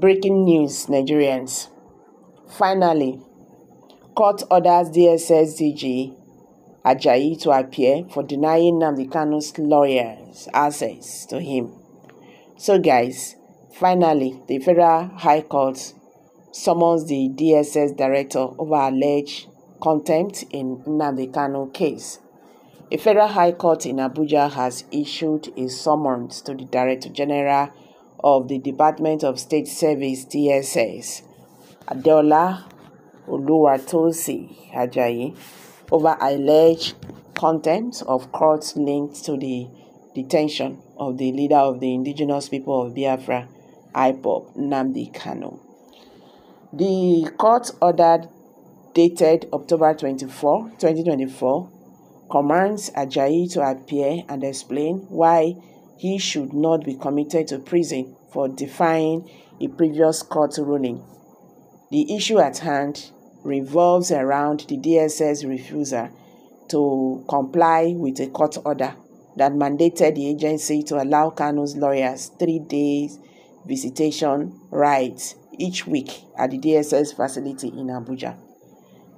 Breaking news, Nigerians. Finally, court orders DSS DG Ajayi to appear for denying Nnamdi lawyers access to him. So, guys, finally, the Federal High Court summons the DSS director over alleged contempt in Nnamdi case. A federal high court in Abuja has issued a summons to the Director General of the Department of State Service DSS, Adeola Oluwatosi Ajayi, over alleged contempt of courts linked to the detention of the leader of the indigenous people of Biafra, IPOB, Nnamdi Kanu. The court ordered dated October 24, 2024, commands Ajayi to appear and explain why he should not be committed to prison for defying a previous court ruling. The issue at hand revolves around the DSS refusal to comply with a court order that mandated the agency to allow Kanu's lawyers three days visitation rights each week at the DSS facility in Abuja.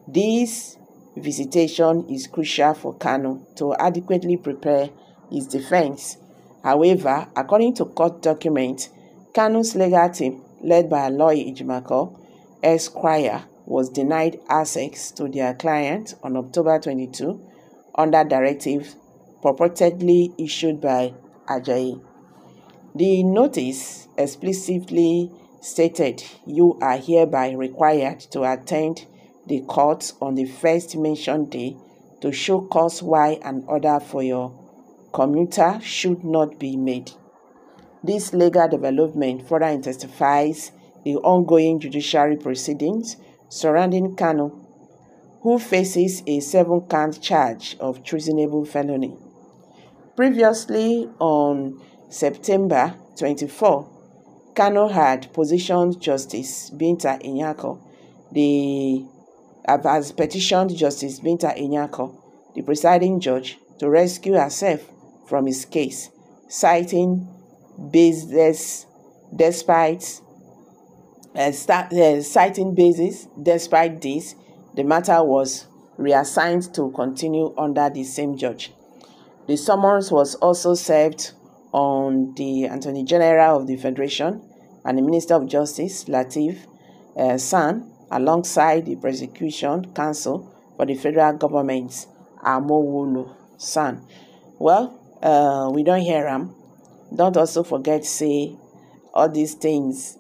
This visitation is crucial for Kanu to adequately prepare his defense However, according to court documents, Kanu's legal team, led by lawyer Ejimakor Esquire, was denied access to their client on October 22 under directive purportedly issued by Ajayi. The notice explicitly stated you are hereby required to attend the court on the first mentioned day to show cause why an order for your committal should not be made. This legal development further intensifies the ongoing judiciary proceedings surrounding Kanu, who faces a seven count charge of treasonable felony. Previously, on September 24, Kanu had positioned Justice Binta Inyako, the has petitioned Justice Binta Inyako, the presiding judge, to recuse herself from his case, citing baseless despite uh, start, uh, citing basis despite this the matter was reassigned to continue under the same judge. The summons was also served on the attorney general of the federation and the minister of justice latif uh, san alongside the prosecution counsel for the federal government amowolo san. Well uh, we don't hear them. Don't also forget say all these things.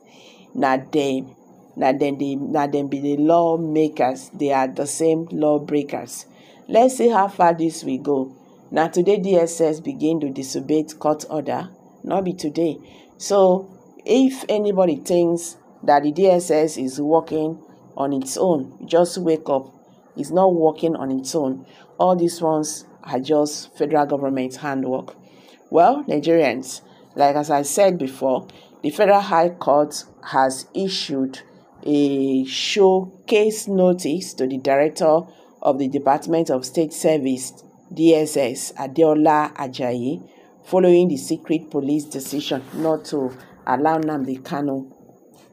Not them, not them, they, not them be the lawmakers. They are the same lawbreakers. Let's see how far this will go. Now today DSS begin to disobey court order. Not be today. So if anybody thinks that the DSS is working on its own, just wake up. It's not working on its own. All these ones are just federal government handwork. Well, Nigerians, like as I said before, the Federal High Court has issued a showcase notice to the Director of the Department of State Service, DSS, Adeola Ajayi, following the secret police decision not to allow Nnamdi Kanu,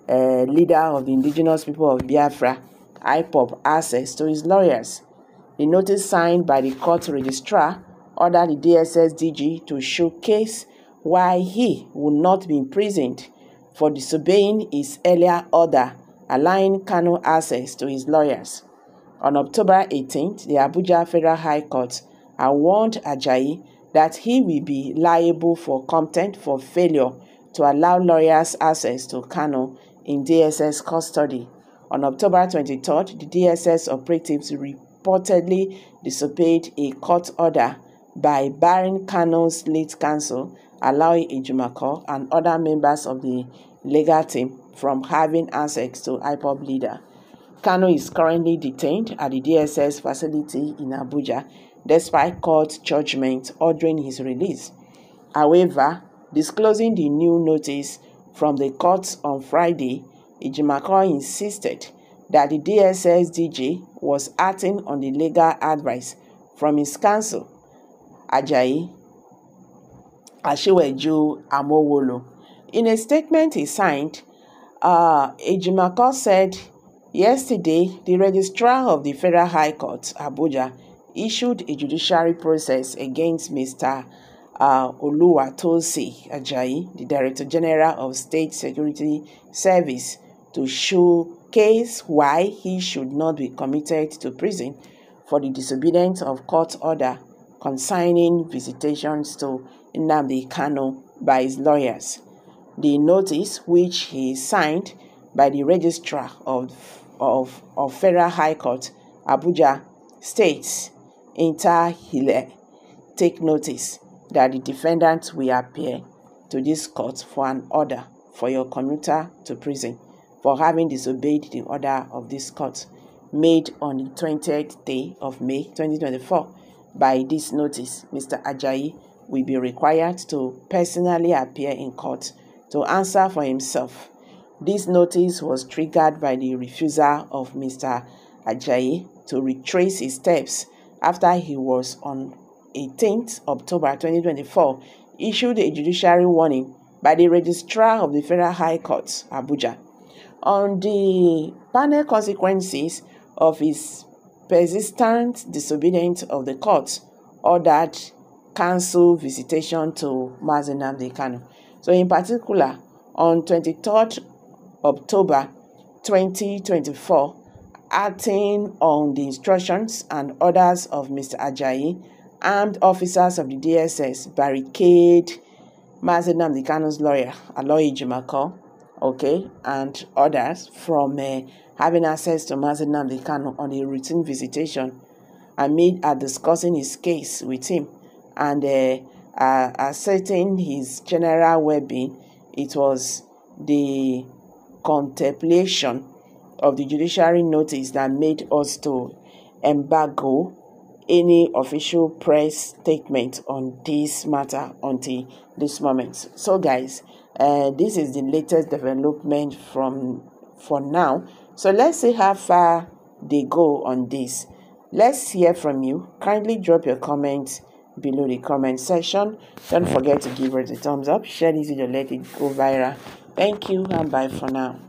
uh, leader of the indigenous people of Biafra, IPOP, access to his lawyers. The notice signed by the court registrar ordered the DSS DG to showcase why he would not be imprisoned for disobeying his earlier order allowing Kano access to his lawyers. On October 18th, the Abuja Federal High Court warned Ajayi that he will be liable for contempt for failure to allow lawyers access to Kano in DSS custody. On October 23rd, the DSS operatives reportedly disobeyed a court order by barring Kanu's late counsel, Aloy Ejimakor and other members of the legal team from having access to IPOB leader. Kanu is currently detained at the DSS facility in Abuja despite court judgment ordering his release. However, disclosing the new notice from the court on Friday, Ejimakor insisted that the DSS DG was acting on the legal advice from his counsel, Ajayi Ashiweju Amowolo. In a statement he signed Uh, Ejimako said yesterday the registrar of the Federal High Court, Abuja, issued a judiciary process against Mr. Uh, Oluwatosi Ajayi, the Director General of State Security Service, to show cause why he should not be committed to prison for the disobedience of court order consigning visitations to Nnamdi Kanu by his lawyers. The notice, which he signed by the registrar of, of, of Federal High Court, Abuja, states, Inter Alia, take notice that the defendant will appear to this court for an order for your committal to prison for having disobeyed the order of this court made on the 20th day of May 2024. By this notice, Mr. Ajayi will be required to personally appear in court to answer for himself. This notice was triggered by the refusal of Mr. Ajayi to retrace his steps after he was on 18th October 2024 issued a judiciary warning by the registrar of the Federal High Court, Abuja, on the panel consequences of his persistent disobedience of the court ordered cancel visitation to Mazi Nnamdi Kanu. So in particular, on 23rd October 2024, acting on the instructions and orders of Mr. Ajayi, armed officers of the DSS barricade Mazi Nnamdi Kanu's lawyer, Aloy Ejimakor, okay, and others from uh, having access to Mazi Nnamdi Kanu on a routine visitation amid uh, discussing his case with him and uh, uh, asserting his general well-being. It was the contemplation of the judiciary notice that made us to embargo any official press statement on this matter until this moment. So, guys, uh, this is the latest development from for now. So let's see how far they go on this. Let's hear from you. Kindly drop your comments below the comment section. Don't forget to give us a thumbs up, share this video, let it go viral. Thank you and bye for now.